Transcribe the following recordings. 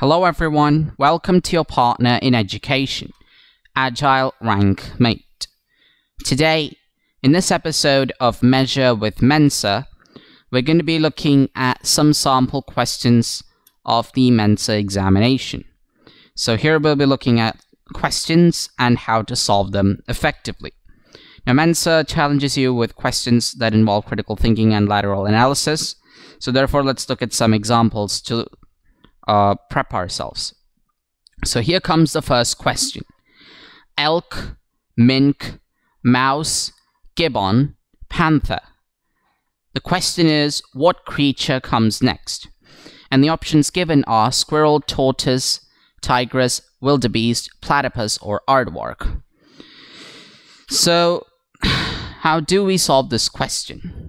Hello everyone, welcome to your partner in education, Agile Rank Mate. Today, in this episode of Measure with Mensa, we're going to be looking at some sample questions of the Mensa examination. So here we'll be looking at questions and how to solve them effectively. Now Mensa challenges you with questions that involve critical thinking and lateral analysis. So therefore, let's look at some examples to uh, prep ourselves. So here comes the first question. Elk, mink, mouse, gibbon, panther. The question is, what creature comes next? And the options given are squirrel, tortoise, tigress, wildebeest, platypus, or aardvark. So, how do we solve this question?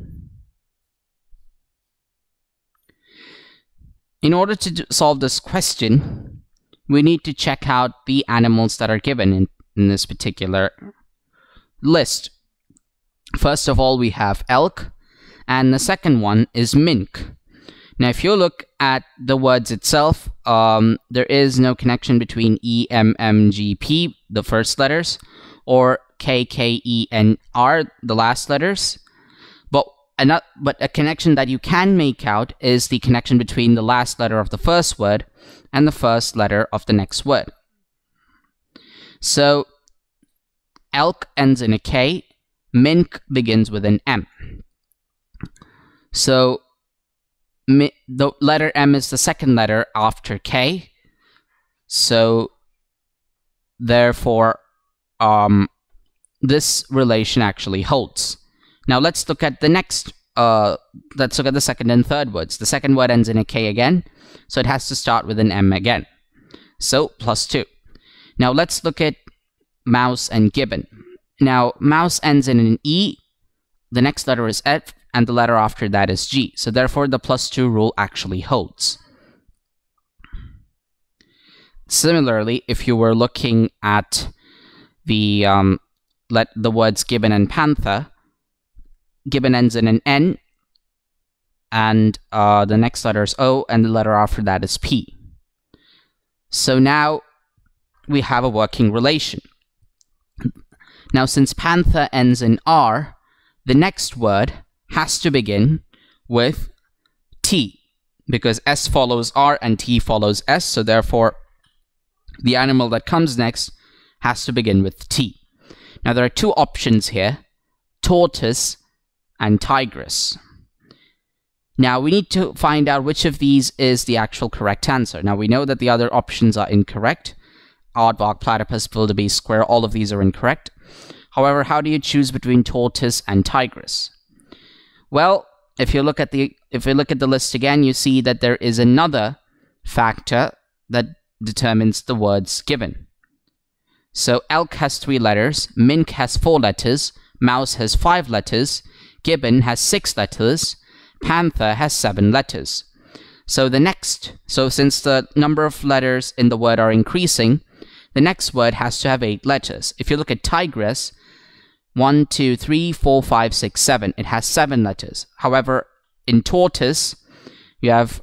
In order to solve this question, we need to check out the animals that are given in, in this particular list. First of all, we have elk, and the second one is mink. Now, if you look at the words itself, um, there is no connection between E, M, M, G, P, the first letters, or K, K, E, and R, the last letters. But another, but a connection that you can make out is the connection between the last letter of the first word and the first letter of the next word. So, elk ends in a K, mink begins with an M. So the letter M is the second letter after K. So therefore, um, this relation actually holds. Now let's look at the next. Uh, let's look at the second and third words. The second word ends in a K again, so it has to start with an M again. So plus two. Now let's look at mouse and gibbon. Now mouse ends in an E. The next letter is F, and the letter after that is G. So therefore, the plus 2 rule actually holds. Similarly, if you were looking at the um, let the words gibbon and panther, gibbon ends in an N, and uh, the next letter is O, and the letter after that is P. So now we have a working relation. Now, since panther ends in R, the next word has to begin with T because S follows R and T follows S. So therefore, the animal that comes next has to begin with T. Now there are two options here, tortoise and tigress. Now we need to find out which of these is the actual correct answer. Now we know that the other options are incorrect. Aardvark, platypus, wildebeest, square, all of these are incorrect. However, how do you choose between tortoise and tigress? Well, if you look at the if you look at the list again, you see that there is another factor that determines the words given. So elk has three letters, mink has four letters, mouse has five letters, gibbon has six letters, panther has seven letters. So the next, so since the number of letters in the word are increasing, the next word has to have eight letters. If you look at tigress, one, two, three, four, five, six, seven. It has seven letters. However, in tortoise, you have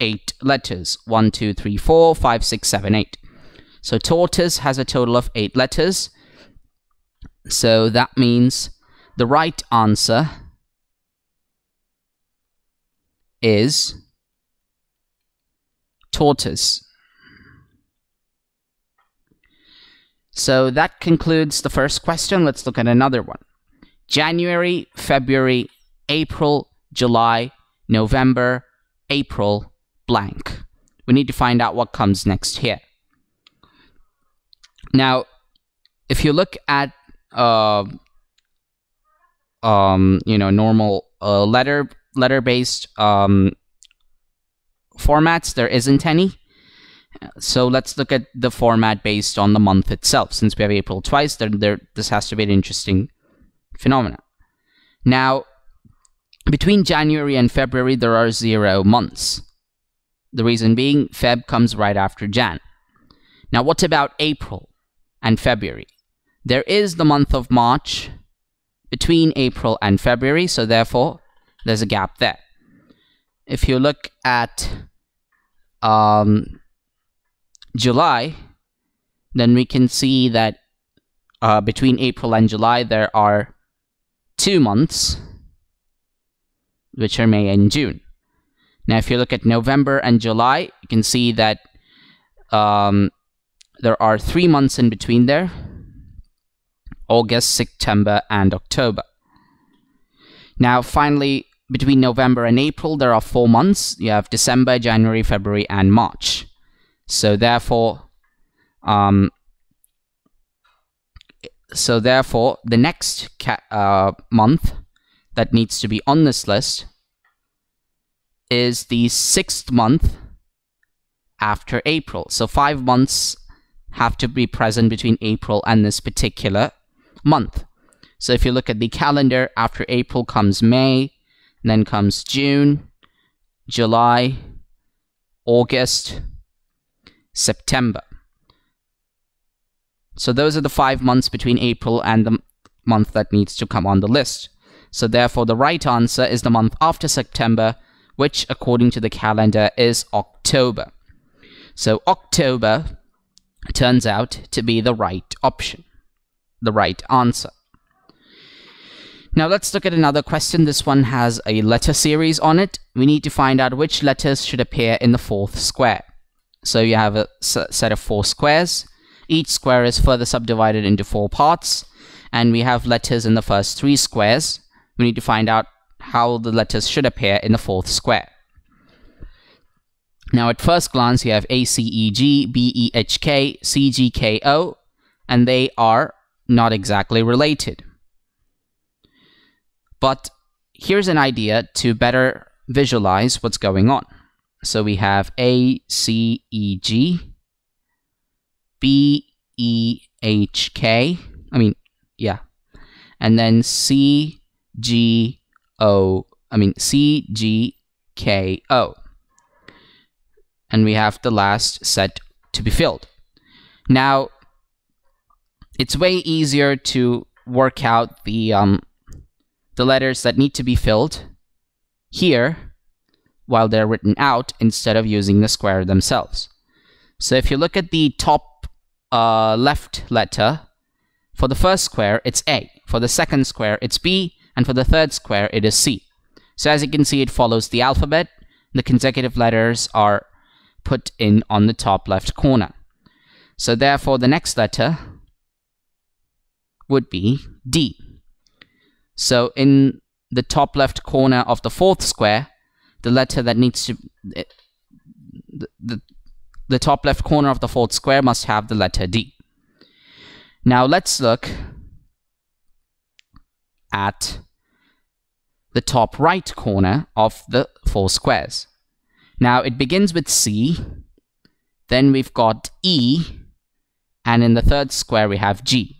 eight letters. One, two, three, four, five, six, seven, eight. So tortoise has a total of eight letters. So that means the right answer is tortoise. So that concludes the first question. Let's look at another one. January, February, April, July, November, April, blank. We need to find out what comes next here. Now, if you look at uh, um, you know normal uh, letter letter based um, formats, there isn't any. So let's look at the format based on the month itself. Since we have April twice, there, there, this has to be an interesting phenomenon. Now, between January and February, there are zero months. The reason being, Feb comes right after Jan. Now, what about April and February? There is the month of March between April and February, so therefore, there's a gap there. If you look at um, July, then we can see that uh, between April and July there are two months, which are May and June. Now, if you look at November and July, you can see that um, there are three months in between there August, September, and October. Now, finally, between November and April, there are four months. You have December, January, February, and March. So therefore, um, so therefore, the next uh, month that needs to be on this list is the sixth month after April. So five months have to be present between April and this particular month. So if you look at the calendar, after April comes May, then comes June, July, August, September. So those are the five months between April and the month that needs to come on the list. So therefore, the right answer is the month after September, which according to the calendar is October. So October turns out to be the right option, the right answer. Now let's look at another question. This one has a letter series on it. We need to find out which letters should appear in the fourth square. So you have a set of four squares. Each square is further subdivided into four parts. And we have letters in the first three squares. We need to find out how the letters should appear in the fourth square. Now at first glance you have A, C, E, G, B, E, H, K, C, G, K, O, and they are not exactly related. But here's an idea to better visualize what's going on. So we have A, C, E, G, B, E, H, K. I mean, yeah. And then C, G, O. I mean, C, G, K, O. And we have the last set to be filled. Now, it's way easier to work out the um, the letters that need to be filled here while they're written out instead of using the square themselves. So if you look at the top uh, left letter, for the first square, it's A. For the second square, it's B. And for the third square, it is C. So as you can see, it follows the alphabet. The consecutive letters are put in on the top left corner. So therefore, the next letter would be D. So in the top left corner of the fourth square, the letter that needs to... The, the, the top left corner of the fourth square must have the letter D. Now let's look at the top right corner of the four squares. Now it begins with C, then we've got E, and in the third square we have G.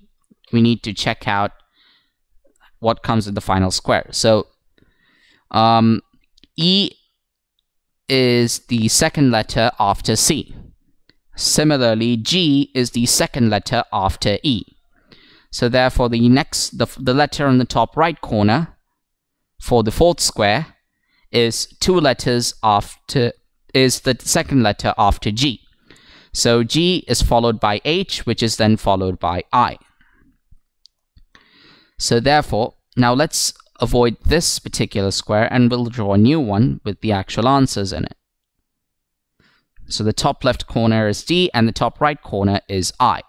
We need to check out what comes in the final square. So um, E is the second letter after C. Similarly, G is the second letter after E. So therefore, the next the, the letter on the top right corner for the fourth square is two letters after is the second letter after G. So G is followed by H, which is then followed by I. So therefore, now let's avoid this particular square and we'll draw a new one with the actual answers in it. So the top left corner is D and the top right corner is I.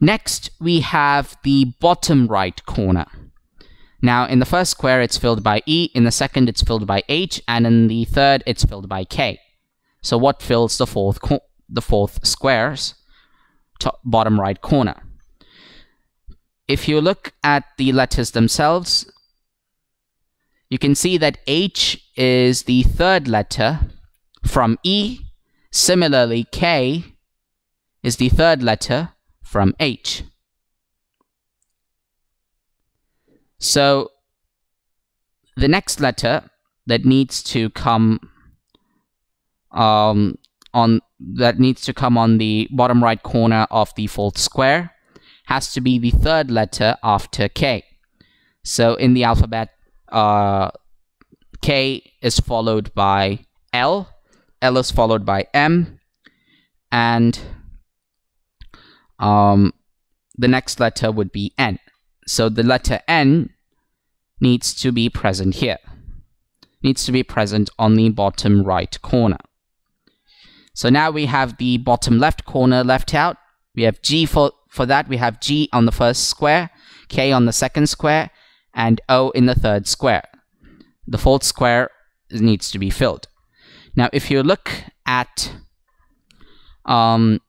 Next, we have the bottom right corner. Now, in the first square, it's filled by E, in the second, it's filled by H, and in the third, it's filled by K. So what fills the fourth, the fourth square's top, bottom right corner? If you look at the letters themselves, you can see that H is the third letter from E. Similarly, K is the third letter from H. So the next letter that needs to come um, on that needs to come on the bottom right corner of the fourth square has to be the third letter after K. So in the alphabet, uh, K is followed by L, L is followed by M, and um, the next letter would be N. So the letter N needs to be present here. Needs to be present on the bottom right corner. So now we have the bottom left corner left out. We have G for, for that. We have G on the first square, K on the second square, and O in the third square. The fourth square needs to be filled. Now, if you look at um,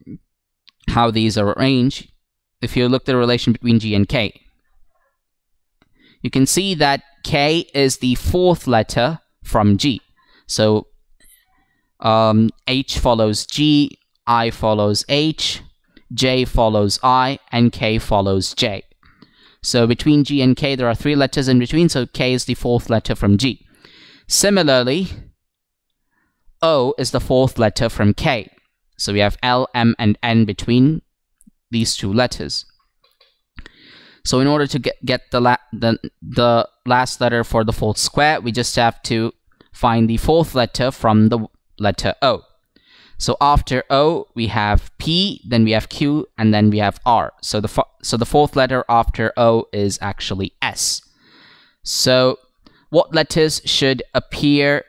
how these are arranged, if you look at the relation between G and K, you can see that K is the fourth letter from G. So um, H follows G, I follows H, J follows I, and K follows J. So between G and K, there are three letters in between, so K is the fourth letter from G. Similarly, O is the fourth letter from K. So we have L, M, and N between these two letters. So in order to get, get the, la the, the last letter for the fourth square, we just have to find the fourth letter from the letter O. So after O, we have P, then we have Q, and then we have R. So the, so the fourth letter after O is actually S. So what letters should appear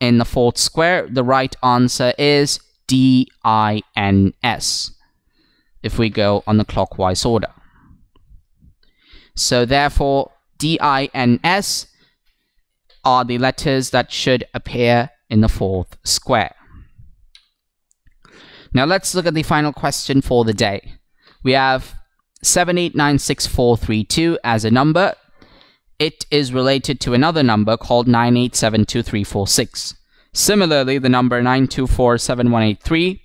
in the fourth square? The right answer is D, I, N, S, if we go on the clockwise order. So therefore, D, I, N, S are the letters that should appear in the fourth square. Now let's look at the final question for the day. We have 7896432 as a number. It is related to another number called 9872346. Similarly, the number 9247183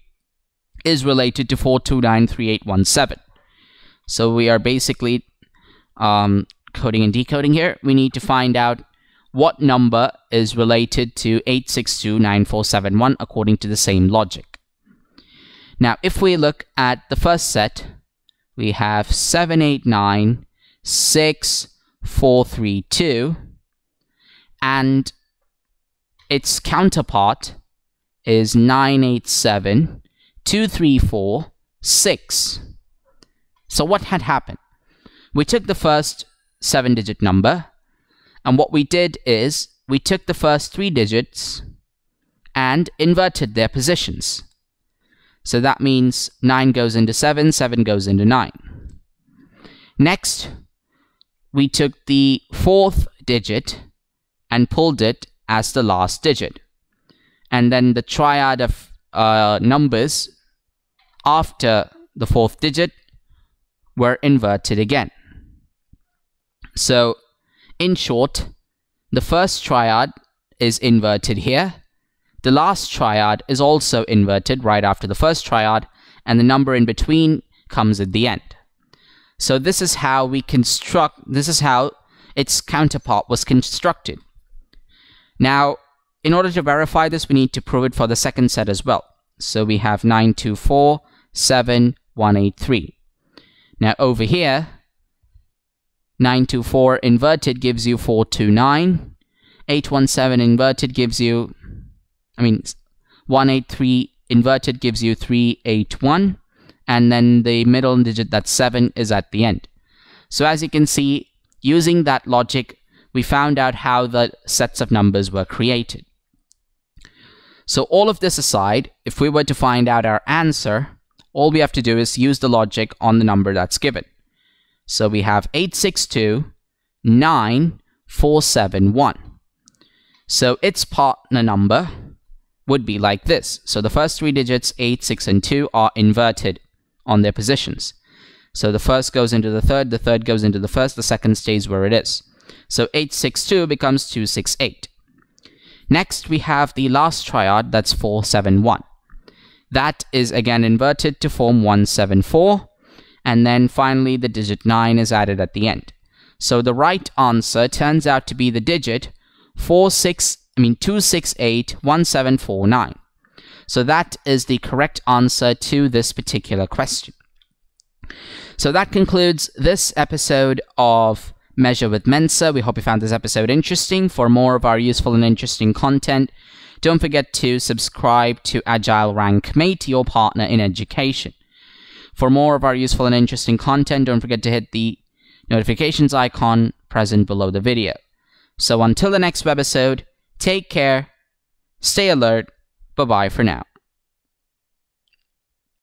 is related to 4293817. So we are basically um, coding and decoding here. We need to find out what number is related to 8629471 according to the same logic. Now, if we look at the first set, we have 789642 and its counterpart is 9872346. So what had happened? We took the first seven digit number and what we did is we took the first three digits and inverted their positions. So that means 9 goes into 7, 7 goes into 9. Next, we took the fourth digit and pulled it as the last digit. And then the triad of uh, numbers after the fourth digit were inverted again. So, in short, the first triad is inverted here, the last triad is also inverted right after the first triad, and the number in between comes at the end. So this is how we construct, this is how its counterpart was constructed. Now, in order to verify this, we need to prove it for the second set as well. So we have 92478183. Now over here, 924 inverted gives you 429. 817 inverted gives you I mean, 183 inverted gives you 381, and then the middle digit, that's 7, is at the end. So as you can see, using that logic, we found out how the sets of numbers were created. So all of this aside, if we were to find out our answer, all we have to do is use the logic on the number that's given. So we have 862, 9471. So its partner number would be like this. So the first three digits, 8, 6, and 2, are inverted on their positions. So the first goes into the third, the third goes into the first, the second stays where it is. So 862 becomes 268. Next, we have the last triad, that's 471. That is again inverted to form 174. And then finally, the digit 9 is added at the end. So the right answer turns out to be the digit 46 I mean 2681749. So that is the correct answer to this particular question. So that concludes this episode of Measure with Mensa. We hope you found this episode interesting. For more of our useful and interesting content, don't forget to subscribe to Agile Rank Mate, your partner in education. For more of our useful and interesting content, don't forget to hit the notifications icon present below the video. So until the next webisode, take care, stay alert, bye bye for now.